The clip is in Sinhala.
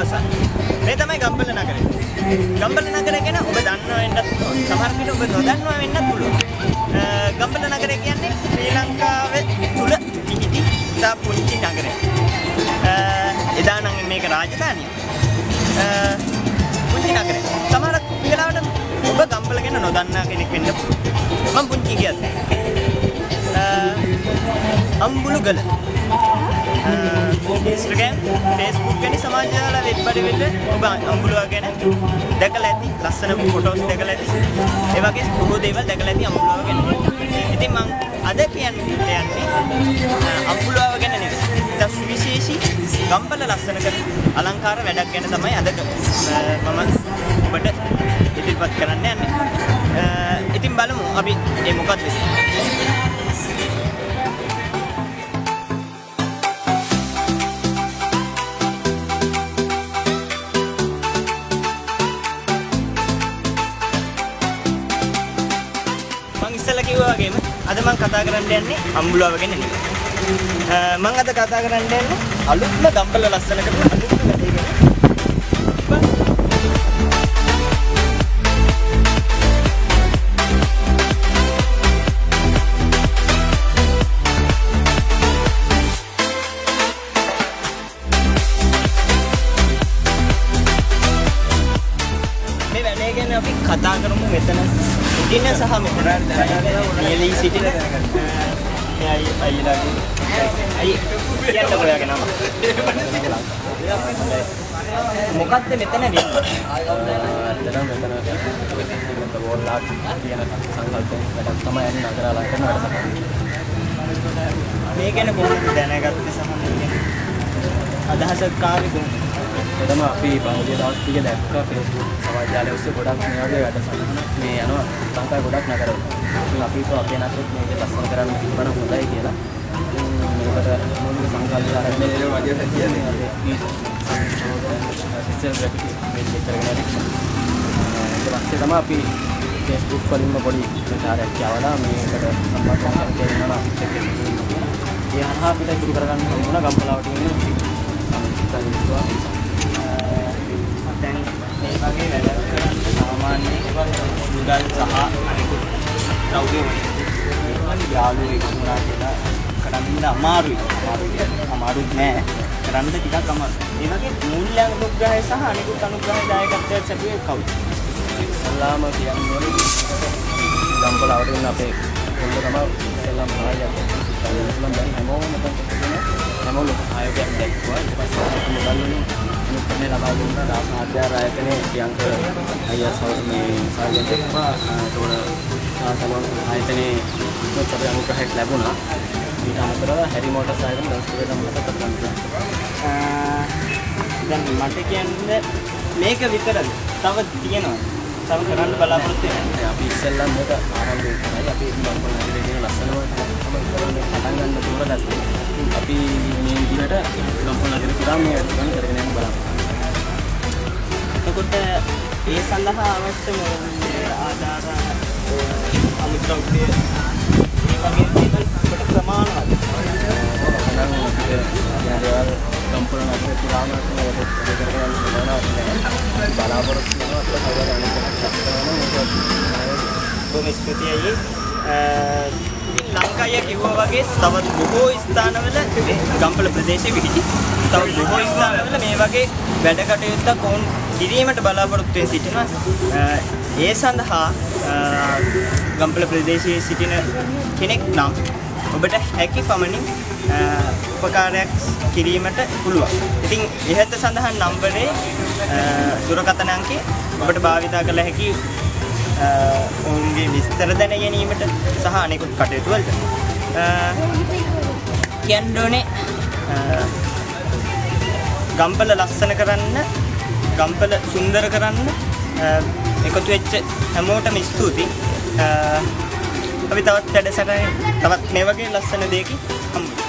වසන්. මේ තමයි ගම්පල නගරය. ගම්පල නගරය ගැන ඔබ දන්නවා වෙන්නත් සමහර විට ඔබ නොදන්නවා වෙන්නත් පුළුවන්. ගම්පල නගරය කියන්නේ ශ්‍රී ලංකාවේ තුල පිහිටි තා පුංචි නගරයක්. එදා නම් මේක රාජධානිය. පුංචි නගරය. සමහර වෙලාවට ඔබ ගම්පල ගැන නොදන්නා කෙනෙක් වෙන්න පුළුවන්. මම පුංචි කියන්නේ. අම්බුලුගල ඉන්ස්ට්‍රගෑම් ෆේස්බුක් ගැන සමාජ ජාල වෙබ් අඩවිවල ඔබ අම්බුලුව ගැන දැකලා ඇති ලස්සන ෆොටෝස් දැකලා ඇති. ඒ වගේ බොහෝ දේවල් දැකලා ඇති අම්බුලුව ගැන. ඉතින් මම අද කියන්න යන්නේ අම්බුලුව ගැන නෙවෙයි. ඊට සුවිශේෂී ගම්පල ලස්සන කර අලංකාර වැඩක් ගැන තමයි අද මම ඔබට ඉදිරිපත් කරන්න යන්නේ. ඉතින් බලමු අපි ඒ මොකක්ද අද මම කතා කරන්න යන්නේ අම්බුලාව ගැන නෙමෙයි. මම අද කතා කරන්න යන්නේ අලුත්ම ගම්පල ලස්සන කරන අලුත්ම වැඩේ ගැන. කතා කරමු මෙතන සිටින සහ මෙතන නියලී සිටින අය අයිලාගේ අයි කියන්න ඔයාගේ නම මොකක්ද මෙතන වෙන්නේ ඇත්තටම මෙතන බෝල්ලා කියන සංකල්පයෙන් වැඩක් තමයි යන්නේ නගර අලංකරණ වැඩසටහන. මේ ගැන කොහොමද දැනගත්තේ සහ මේ ගැන අදහස කාවේ කොහොමද එතම අපි පහුගිය දවස් ටික දැක්කා Facebook සමාජ ජාලය ඔස්සේ ගොඩක් මේ වගේ වැඩසටහන මේ යනවා ලංකාවේ ගොඩක් නගරවල. ඉතින් අපි හිතුවා අපේ නගරෙත් මේක ලස්සන කරන්න තිබුණා හොඳයි කියලා. මේකට මූලික සංකල්පය ඒ වගේ කියන්නේ අපි සිස්ටම් ග්‍රැෆික්ස් මේක කරගෙන යන්නේ. ඊට පස්සේ තමයි අපි Facebook වලින්ම පොඩි ප්‍රචාරයක් යවලා මේකට සම්බන්ධ කරගෙන යනවා. ඒ හරහා අපිට ඉදිරි කරගන්න හම්බුණා ගම්පලාවට ඉන්නේ දැන් මේ වගේ වැඩ කරන්න සාමාන්‍යයෙන් මුදල් සහ අනිකුත් ද්‍රව්‍ය වලින් යාළුවෙක් වුණා කියලා කරන්න අමාරුයි. අමාරුයි. අමාරුත් නෑ. කරන්න ටිකක් අමාරුයි. ඒ වගේ මූල්‍ය අනුග්‍රහය සහ අනිකුත් අනුග්‍රහය දායකත්වයක් සැපුවේ කවුද? ඉස්ලාම කියන්නේ ගම්පලාවට ඉන්න අපේ කොල්ල තමයි ඉස්ලාම් සහායයක්. ඉස්ලාම් දැන් හැමෝම තියෙන හැමෝම සහායයක් දැක්වුවා. ඊට පස්සේ අපි මුදල් වලින් අනුකම්පාව ලබා දුන්නා. දාස ආධ්‍යාර ආයතනයේ ප්‍රියංක අයියා සෞ මේ සහායයක් දැක්වා. ඒතකොට සාසලෝන් ආයතනයේ අපේ අනුග්‍රහයක් ලැබුණා. ඊට අමතරව හැරි මෝටර්ස් ආයතන දවස් දෙකකට මතක කරගන්නවා. දැන් මට කියන්නේ මේක විතරද? තව තියෙනවා. තව කරන්න බලාපොරොත්තු වෙනවා. අපි ඉස්සෙල්ලා මේක ආරම්භ කරයි අපි නගරේ තියෙන ලස්සනම පටන් ගන්න තෝරගත්තේ. අපි මේ විදිහට ගම්පොළ නගරේ පුරා මේ වැඩසටහන කරගෙන යන්න බලාපොරොත්තු එතකොට ඒ සඳහා අවශ්‍ය මේ ආධාර අමුද්‍රව්‍ය මේ වගේ දේවල් අපට ප්‍රමාණවත්. ගම්පොළ නගරේ පුරාම කරගෙන යන්න. බලාපොරොත්තු වෙනවා අපිට කවදාද අනිත් බොහොම ස්තුතියි. ඉතින් ලංකාවේ කිව්වා වගේ තවත් බොහෝ ස්ථානවල ගම්පල ප්‍රදේශයේ විහිදි. තවත් බොහෝ ස්ථානවල මේ වගේ වැඩ කටයුත්තක් වුන් කිරීමට බලාපොරොත්තු වෙ සිටිනවා. ඒ සඳහා ගම්පල ප්‍රදේශයේ සිටින කෙනෙක් නම් ඔබට හැකි පමණින් උපකාරයක් කිරීමට පුළුවන්. ඉතින් ඉහත සඳහන් නම්බරේ දුරකථන අංකය ඔබට භාවිතා කළ හැකි ඔවුන්ගේ විස්තර දැන ගැනීමට සහ අනෙකුත් කටයුතු වලට. කියන්න ඕනේ ගම්පල ලස්සන කරන්න, ගම්පල සුන්දර කරන්න එකතු වෙච්ච හැමෝටම ස්තුතියි. අපි තවත් වැඩසටහන තවත් මේ වගේ ලස්සන දෙයකින් හම්බ